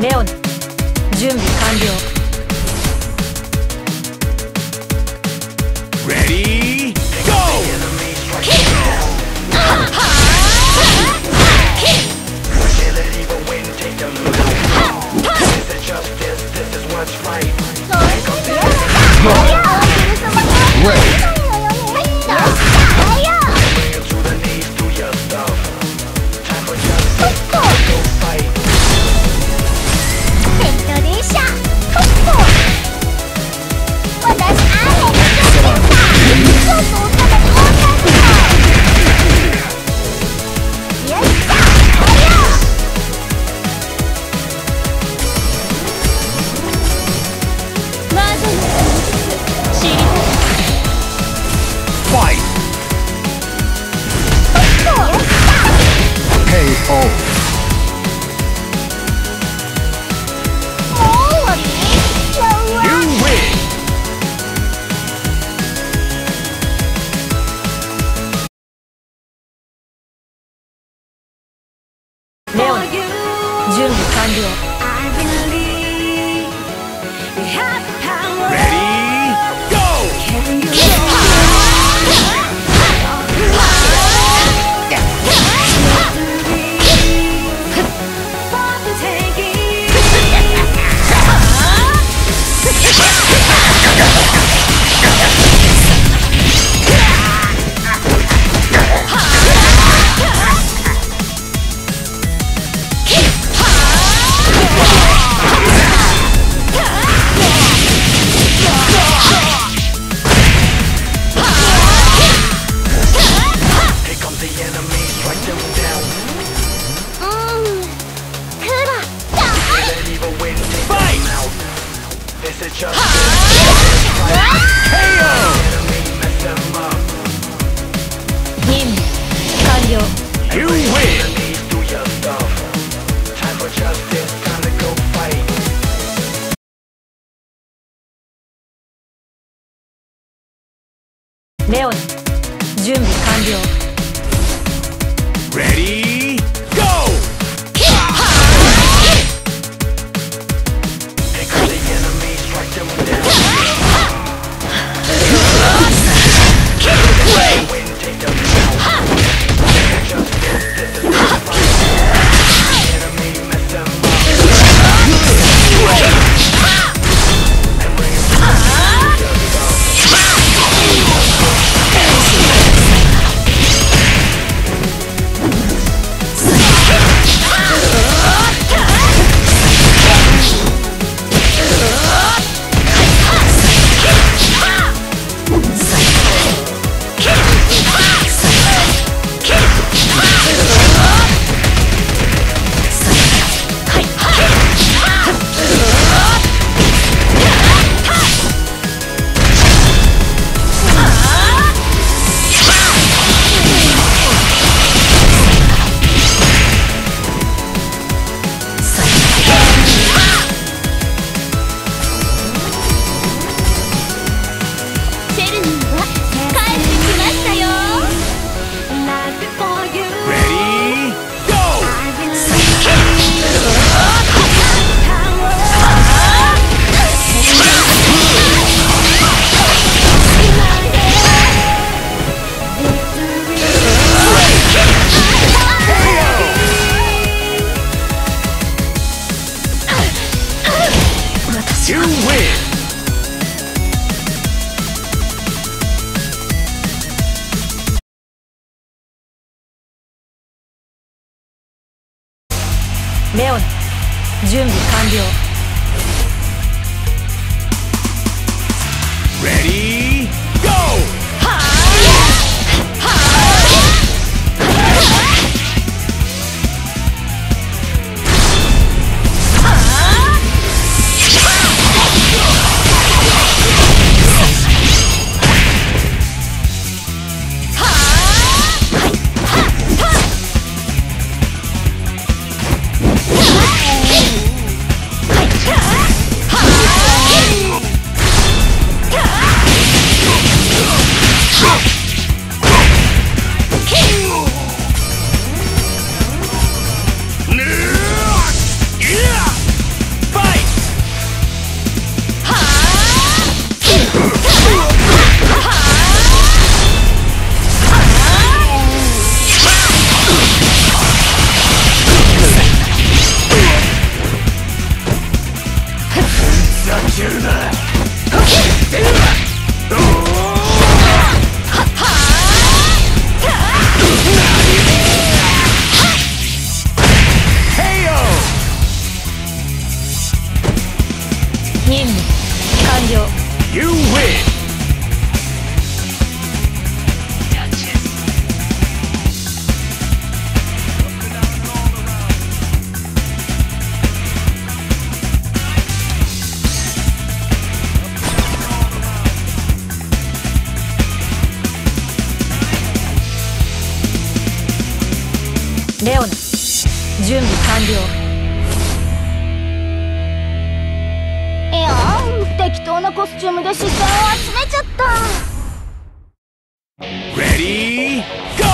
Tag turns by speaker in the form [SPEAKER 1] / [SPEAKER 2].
[SPEAKER 1] レオン準備準備完了。レオン準備完了。
[SPEAKER 2] to
[SPEAKER 3] win!
[SPEAKER 1] Leon, 準備完了。
[SPEAKER 3] Ready? ふざけるな
[SPEAKER 2] レオナ準備完了
[SPEAKER 1] いやー適当なコスチュームで視線を集めちゃった
[SPEAKER 4] Ready, go!